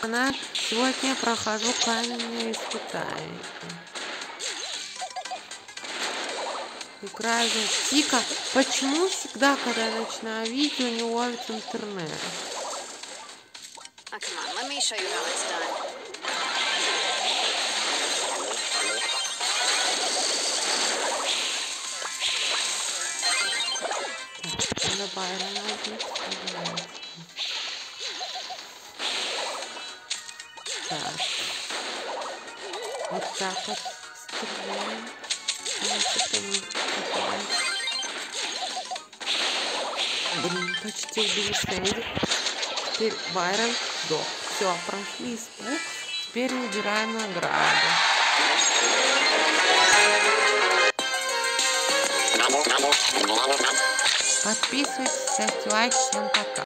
канале. Сегодня я прохожу каменные испытания. Играю за Тика. Почему всегда, когда я начинаю видео, не ловит интернет? Oh, Так. Вот так вот стреляем. Попадают. Блин, почти убили Сэнди. Теперь Байрон сдох. Все, прошли испуг. Теперь выбираем награду. Подписывайтесь, ставьте лайк. Всем пока.